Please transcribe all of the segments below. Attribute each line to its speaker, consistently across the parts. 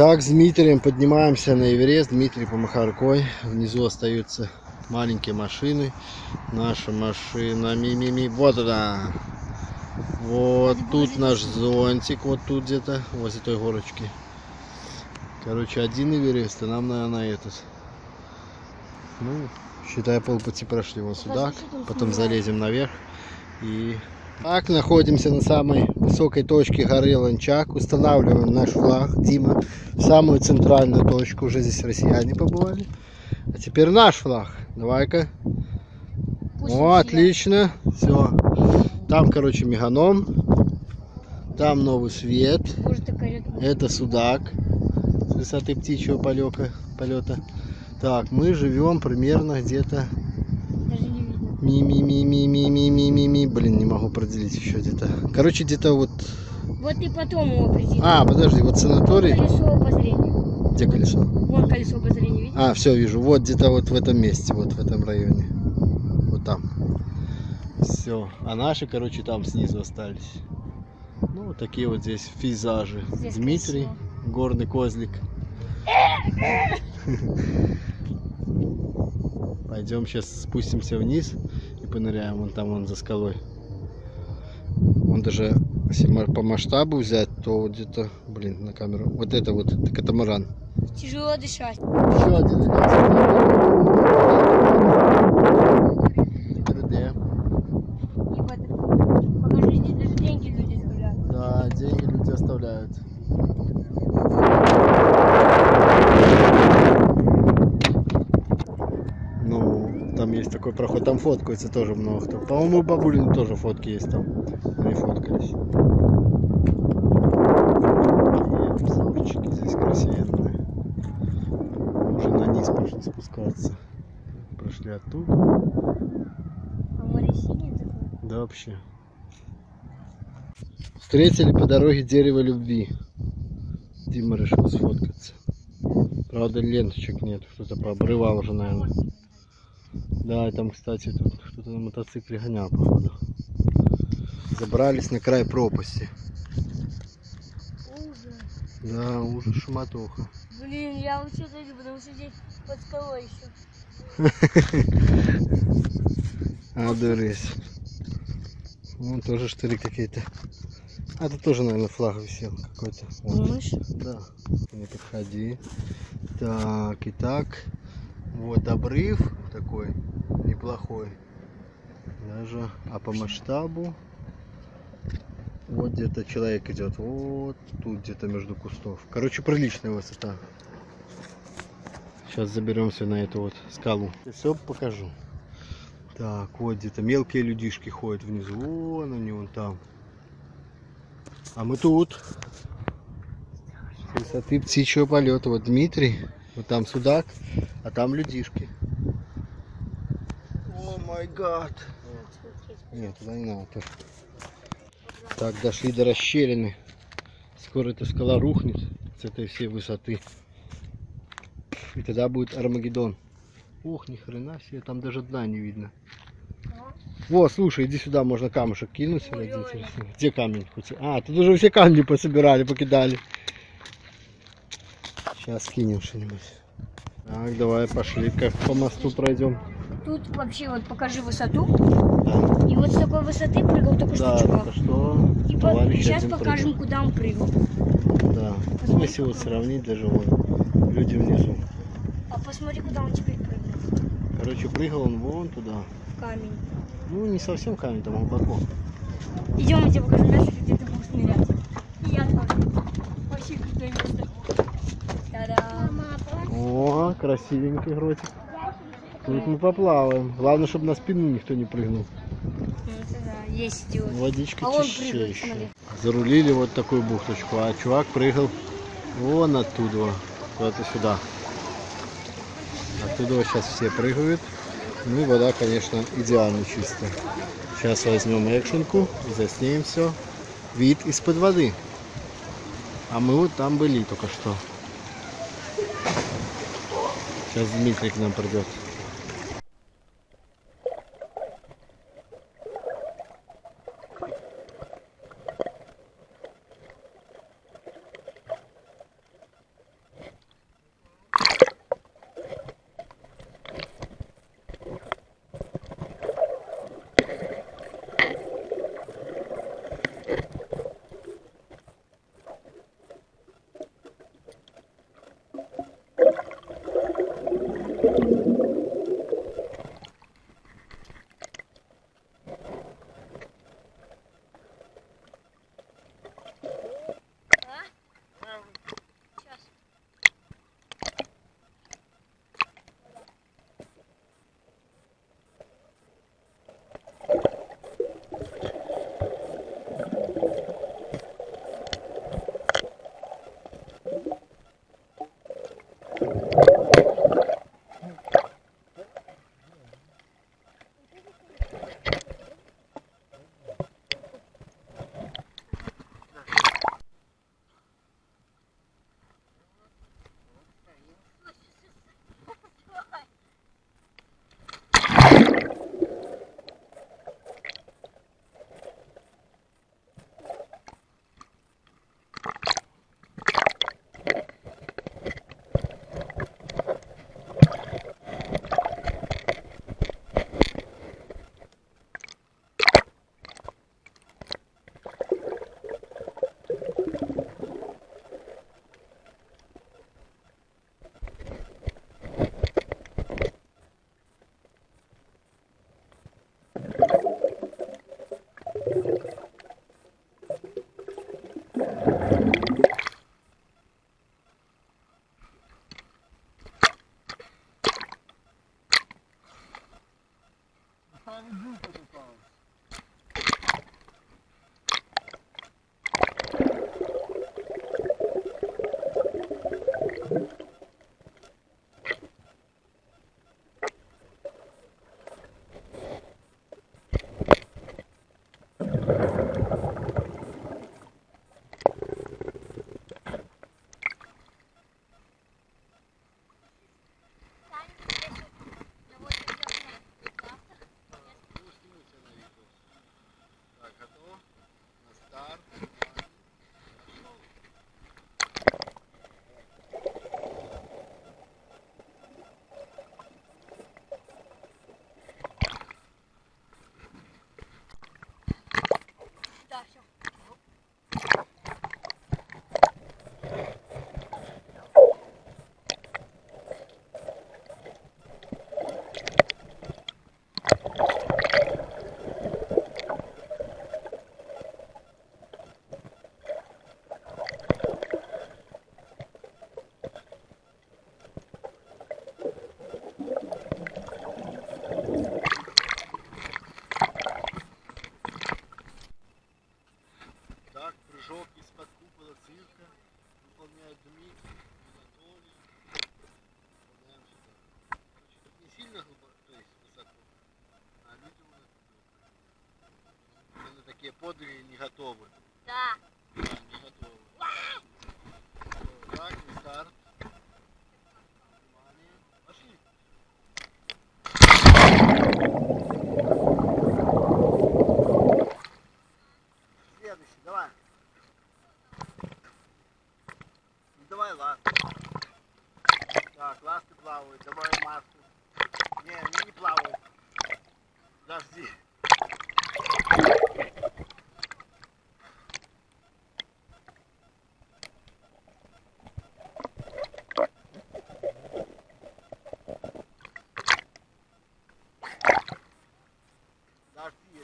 Speaker 1: Так, с Дмитрием поднимаемся на Эверест. Дмитрий, помахай рукой. Внизу остаются маленькие машины. Наша машина. Ми-ми-ми. Вот туда. Вот тут наш зонтик. Вот тут где-то. Возле той горочки. Короче, один Эверест. И нам, наверное, этот. Ну, считай, полпути прошли. Вот сюда. Потом залезем наверх. И так, находимся на самой высокой точке горы Ланчак. Устанавливаем наш флаг, Дима, в самую центральную точку. Уже здесь россияне побывали. А теперь наш флаг. Давай-ка. О, отлично. Все. Там, короче, меганом. Там новый свет. Это судак с высоты птичьего полета. Так, мы живем примерно где-то. Ми-ми-ми-ми-ми-ми-ми-ми. Блин, не могу определить еще где-то. Короче, где-то вот...
Speaker 2: Вот и потом его определим.
Speaker 1: А, подожди, вот санаторий.
Speaker 2: Колесо обозрения.
Speaker 1: Где колесо?
Speaker 2: Вон колесо обозрения, видишь?
Speaker 1: А, все, вижу. Вот где-то вот в этом месте, вот в этом районе. Вот там. Все. А наши, короче, там снизу остались. Ну, вот такие вот здесь пейзажи.
Speaker 2: Здесь
Speaker 1: Дмитрий,
Speaker 2: красиво.
Speaker 1: горный козлик. Пойдем сейчас спустимся вниз и поныряем вон там, вон за скалой. Он даже, если по масштабу взять, то где-то, блин, на камеру. Вот это вот, это катамаран.
Speaker 2: Тяжело дышать.
Speaker 1: Еще один ребят. ГРД.
Speaker 2: И под- Покажи, здесь даже деньги люди оставляют.
Speaker 1: Да, деньги люди оставляют. Ну, там есть фоткаются тоже много кто. По-моему, бабулин тоже фотки есть там. Они фоткались. И обзорчики здесь красивенные. Уже на низ пошли спускаться. Прошли оттуда.
Speaker 2: А море синее такое.
Speaker 1: Да вообще. Встретили по дороге дерево любви. Дима решил сфоткаться. Правда ленточек нет, кто-то пообрывал уже, наверное. Да, там, кстати, тут кто-то на мотоцикле гонял, походу. Забрались на край пропасти.
Speaker 2: Ужас.
Speaker 1: Да, ужас шуматоха.
Speaker 2: Блин, я лучше зайду, потому что здесь под скалой еще.
Speaker 1: А, дурись. Вон тоже штыри какие-то. А, тут тоже, наверное, флаг висел какой-то.
Speaker 2: Думаешь?
Speaker 1: Да, не подходи. Так, и так. Вот обрыв такой неплохой. Даже, а по масштабу вот где-то человек идет. Вот тут где-то между кустов. Короче, приличная высота. Сейчас заберемся на эту вот скалу. Все покажу. Так, вот где-то мелкие людишки ходят внизу. Вон они вон там. А мы тут. С высоты птичьего полета. Вот Дмитрий, вот там судак, а там людишки. О май гад. Нет, туда не надо. тоже. Так, дошли до расщелины. Скоро эта скала рухнет с этой всей высоты. И тогда будет Армагеддон. Ух, ни хрена себе, там даже дна не видно. Во, слушай, иди сюда, можно камушек кинуть. Где камень? А, тут уже все камни пособирали, покидали. Сейчас кинем что-нибудь. Так, давай, пошли, как по мосту пройдем.
Speaker 2: Тут вообще вот покажи высоту.
Speaker 1: Да,
Speaker 2: И вот с такой высоты прыгал только что
Speaker 1: да
Speaker 2: чувак.
Speaker 1: только что
Speaker 2: И по- сейчас покажем,
Speaker 1: прыгал.
Speaker 2: куда он прыгал.
Speaker 1: Да, ну, если вот сравнить даже вон, люди внизу.
Speaker 2: А посмотри, куда он теперь прыгнет.
Speaker 1: Короче, прыгал он вон туда.
Speaker 2: В камень.
Speaker 1: Ну, не совсем камень, там глубоко.
Speaker 2: Идем, я тебе покажу место, где ты будешь нырять. И я тоже. Вообще крутое место.
Speaker 1: Красивенький гротик. Тут мы поплаваем. Главное, чтобы на спину никто не прыгнул.
Speaker 2: Ну, есть.
Speaker 1: Водичка
Speaker 2: А смотри.
Speaker 1: Зарулили вот такую бухточку, а чувак прыгал вон оттуда, куда-то сюда. Оттуда сейчас все прыгают. Ну и вода, конечно, идеально чистая. Сейчас возьмем экшенку и заснимем все. Вид из-под воды. А мы вот там были только что. Сейчас Дмитрий к нам придет. One 的时候 Подвиги не готовы.
Speaker 2: Да.
Speaker 1: Да, не готовы. Так, старт. Внимание. Пошли. Следующий, давай. Ну, давай ласты. Так, ласты плавают, давай маску. Не, они не плавают. Подожди,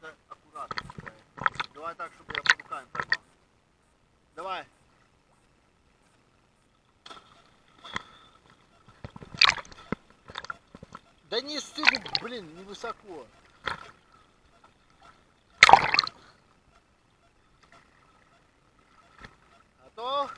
Speaker 1: это аккуратно. давай. Давай так, чтобы я под руками поймал. Давай. Не стыдно, блин, невысоко. Готов?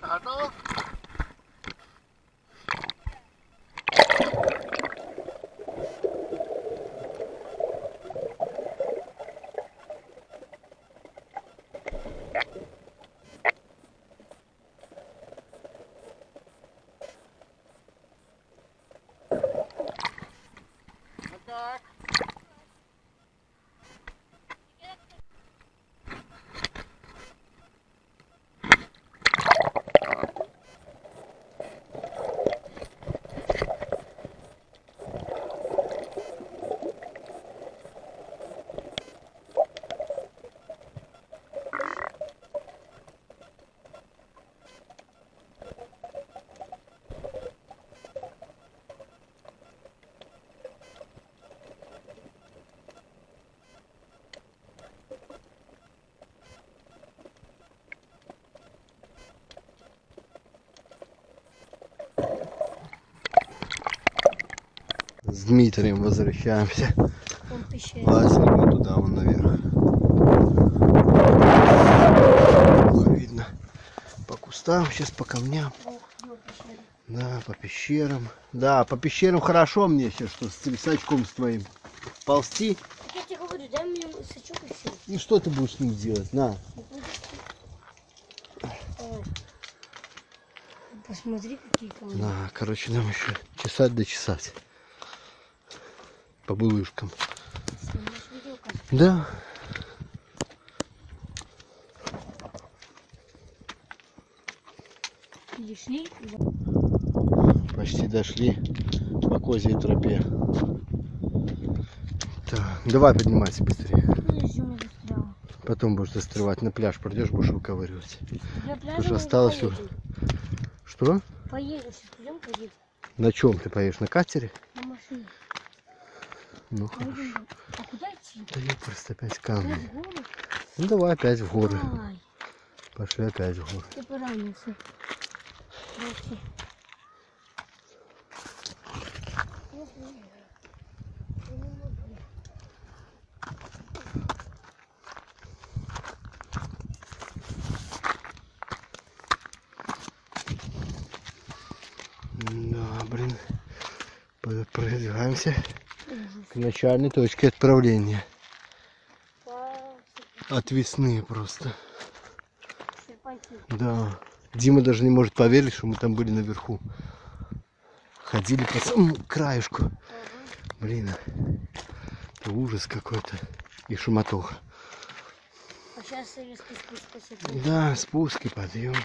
Speaker 1: Готов? Вот так. С Дмитрием возвращаемся. Мы туда, вон наверх. Видно по кустам, сейчас по камням.
Speaker 2: Ну.
Speaker 1: Да, по пещерам. Да, по пещерам хорошо мне сейчас, что с рюкзачком с твоим. Ползти.
Speaker 2: Я тебе говорю, дай мне сачок и все.
Speaker 1: И что ты будешь с ним делать? На.
Speaker 2: Посмотри, какие камни.
Speaker 1: На, короче, нам еще чесать да чесать. По
Speaker 2: как
Speaker 1: Да.
Speaker 2: пришли.
Speaker 1: Почти дошли по козьей тропе. Так, давай поднимайся быстрее.
Speaker 2: Подожди, у меня застряла.
Speaker 1: Потом будешь застревать на пляж, придешь, будешь выковыривать. Уже осталось
Speaker 2: поедем.
Speaker 1: Что?
Speaker 2: Сейчас пойдем поедем.
Speaker 1: На чем ты поедешь? На катере?
Speaker 2: На машине.
Speaker 1: Ну,
Speaker 2: А,
Speaker 1: хорошо.
Speaker 2: а куда идти?
Speaker 1: Да я просто опять камни. Ну давай опять в горы.
Speaker 2: Ай,
Speaker 1: Пошли опять в горы.
Speaker 2: ты поранился. Прости.
Speaker 1: Да, блин. Под- Продвигаемся к начальной точке отправления. Отвесные просто.
Speaker 2: Серпантин.
Speaker 1: Да. Дима даже не может поверить, что мы там были наверху. Ходили по самому краешку. Блин. Это ужас какой-то. И шуматоха.
Speaker 2: А сейчас резкий спуск.
Speaker 1: Да, спуск и подъем.